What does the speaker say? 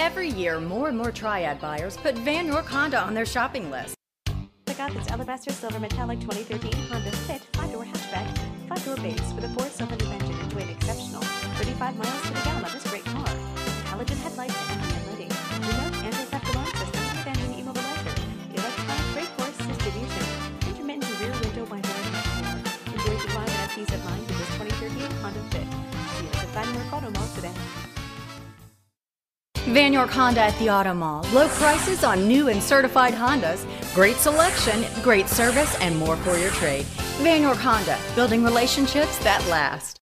Every year, more and more Triad buyers put Vann York Honda on their shopping list. Check out this Alabaster Silver Metallic 2013 Honda Fit 5-door hatchback, 5-door base with a 4-cylinder engine enjoying exceptional 35 miles to the gallon. This great car. Intelligent headlights and. Remote anti-theft alarm system brake force distribution. Intermittent rear window wiper. Enjoy the and peace of mind with this 2013 Honda Fit. See us at Vann Auto Mall today. Vann York Honda at the Auto Mall. Low prices on new and certified Hondas, great selection, great service, and more for your trade. Vann York Honda, building relationships that last.